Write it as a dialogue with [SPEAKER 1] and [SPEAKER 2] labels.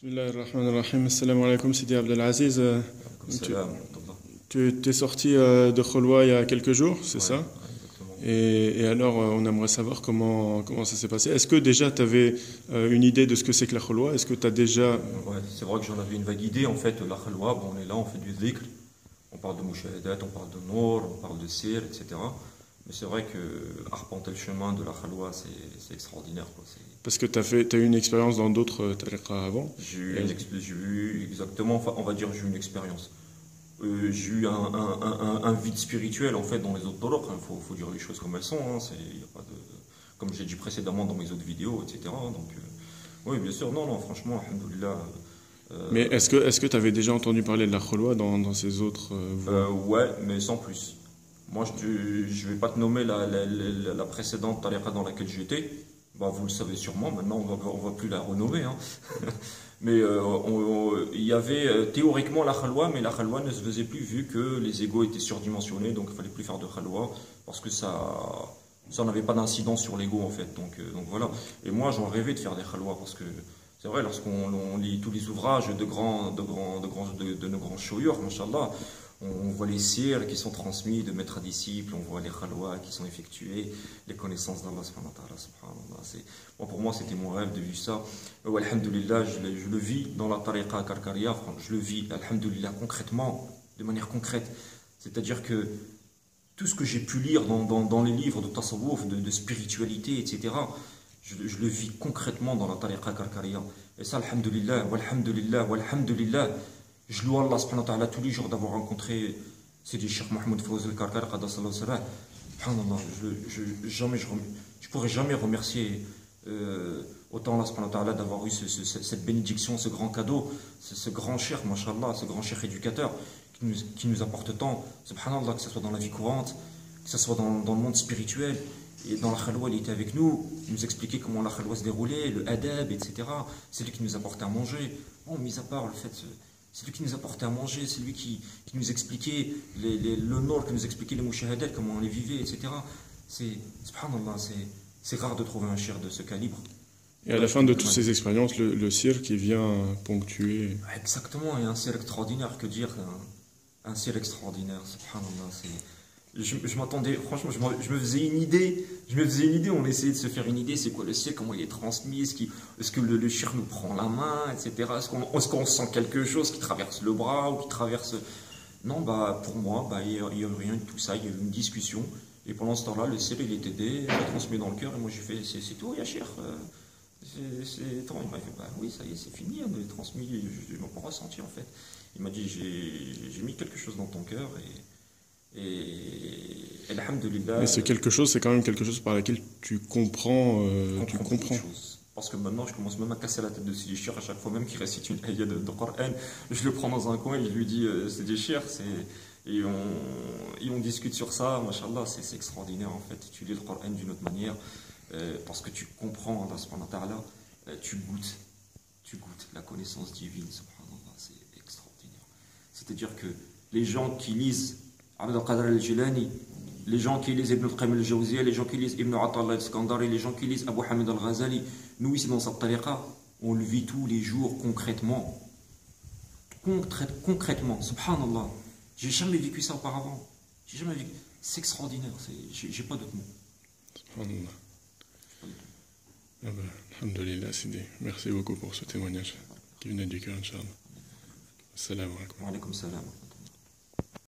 [SPEAKER 1] Bismillah ar-Rahman ar-Rahim. Assalamu alaikum, Sidi Abdelaziz. Euh, Tu-. Tu es sorti euh, de Kholwa il y a quelques jours, c'est
[SPEAKER 2] Ouais,
[SPEAKER 1] ça? et, et alors, euh, on aimerait savoir comment, comment ça s'est passé. Est-ce que déjà tu avais une idée de ce que c'est que la Kholwa? Est-ce que tu as déjà.
[SPEAKER 2] Ouais, c'est vrai que j'en avais une vague idée en fait. La khalwa, bon, on est là, on fait du dhikr, on parle de mushahadat, on parle de nour, on parle de sir, etc. Mais c'est vrai que arpenter le chemin de la khalwa, c'est c'est extraordinaire. quoi.
[SPEAKER 1] Parce que tu as, eu une expérience dans d'autres euh, tariqas avant
[SPEAKER 2] J'ai eu, une exp- j'ai eu exactement, enfin, on va dire, j'ai eu une expérience. Euh, j'ai eu un, un- un- un- un vide spirituel en fait dans les autres toloq. Il faut, faut dire les choses comme elles sont. hein. C'est- y a pas de, comme j'ai dit précédemment dans mes autres vidéos, etc. Donc, euh, oui, bien sûr, non, non, franchement, alhamdoulilah. euh,
[SPEAKER 1] Mais est-ce que tu avais déjà entendu parler de la Kholwa dans, dans ces autres voies?
[SPEAKER 2] Ouais, mais sans plus. Moi, je ne vais pas te nommer la, la, la- la précédente tariqa dans laquelle j'étais. Bah, vous le savez sûrement, maintenant on on va plus la renommer. hein. mais euh, il y avait euh, théoriquement la khalwa, mais la khalwa ne se faisait plus vu que les égos étaient surdimensionnés, donc il fallait plus faire de khalwa parce que ça n'avait pas d'incidence sur l'ego en fait. Euh, donc voilà. Et moi, j'en rêvais de faire des khalwa parce que c'est vrai, lorsqu'on on lit tous les ouvrages de grands, de grands, de grands, de, nos grands shoyurs, on voit les sirs qui sont transmis de maître à disciple, on voit les khalwa qui sont effectués, les connaissances d'Allah subhanahu wa pour moi, c'était mon rêve de vivre ça. Euh, alhamdulillah, je, le- je le vis dans la tariqa karkaria, je le vis, alhamdulillah, concrètement, de manière concrète. C'est-à-dire que tout ce que j'ai pu lire dans, les livres de tasawwuf, de, spiritualité, etc., je, le vis concrètement dans la tariqa karkaria. Et ça, alhamdulillah, walhamdulillah, walhamdulillah, je loue Allah subhanahu wa tous les jours d'avoir rencontré Sidi Cheikh Mohamed Fawz al-Karkar. Subhanallah, je, je, jamais, je, je pourrais jamais remercier euh, autant Allah subhanahu wa d'avoir eu ce- ce- ce- cette bénédiction, ce grand cadeau, ce, grand cher, mashallah, ce grand cher éducateur qui nous, qui nous apporte tant, subhanallah, que ce soit dans la vie courante, que ce soit dans, dans le monde spirituel. Et dans la khalwa, il était avec nous, il nous expliquait comment la khalwa se déroulait, le adab, etc. C'est lui qui nous apportait à manger. Bon, mis à part le fait, euh, c'est lui qui nous apportait à manger, c'est lui qui, qui nous expliquait le nord, qui nous expliquait les mushahadat, comment on les vivait, etc. C'est, subhanallah, c'est, c'est rare de trouver un cher de ce calibre.
[SPEAKER 1] Et à la fin de toutes ces expériences, le, le cir qui vient ponctuer.
[SPEAKER 2] Exactement, et un ciel extraordinaire, que dire Un, un ciel extraordinaire, subhanallah. c'est- Je, je m'attendais, franchement, je, me faisais une idée, je me faisais une idée, on essayait de se faire une idée, c'est quoi le ciel, comment il est transmis, est-ce, que le, le nous prend la main, etc. Est-ce qu'on, sent quelque chose qui traverse le bras ou qui traverse... Non, bah, pour moi, bah, il n'y a, il y a rien de tout ça, il y a eu une discussion, et pendant ce temps-là, le ciel, il est aidé, il a transmis dans le cœur, et moi j'ai fait, c'est, c'est tout, Yachir. Euh, c'est, c'est tant. Il m'a fait, bah oui, ça y est, c'est fini, on a transmis, je ne m'en pas ressenti en fait. Il m'a dit, j'ai mis quelque chose dans ton cœur et, et, alhamdulillah.
[SPEAKER 1] Mais ce quelque chose, c'est quand même quelque chose par lequel tu comprends. euh, tu
[SPEAKER 2] comprends. Parce que maintenant, je commence même à casser la tête de Sidi Chir à chaque fois même qu'il récite une ayah de, de Coran. Je le prends dans un coin et je lui dis, euh, Sidi Chir, c'est. Et on, et on discute sur ça, machallah, c'est, c'est extraordinaire en fait. Tu lis le Coran d'une autre manière, euh, parce que tu comprends Allah subhanahu wa tu goûtes, tu goûtes la connaissance divine, subhanallah, c'est extraordinaire. C'est-à-dire que les gens qui lisent Abd al-Qadr al-Jilani, les gens qui lisent Ibn al-Qayyim al-Jawziyya, les gens qui lisent Ibn Atallah al-Skandari, les gens qui lisent Abu Hamid al-Ghazali, nous ici dans cette tariqa, on le vit tous les jours concrètement. Concrè- concrètement, subhanallah. J'ai jamais vécu ça auparavant. J'ai jamais vécu. C'est extraordinaire, j'ai pas d'autre mot.
[SPEAKER 1] Subhanallah. Ah bah, alhamdulillah, Sidi. Merci beaucoup pour ce témoignage qui venait du cœur, Inch'Allah. Salam alaikum.
[SPEAKER 2] Wa alaykum salam.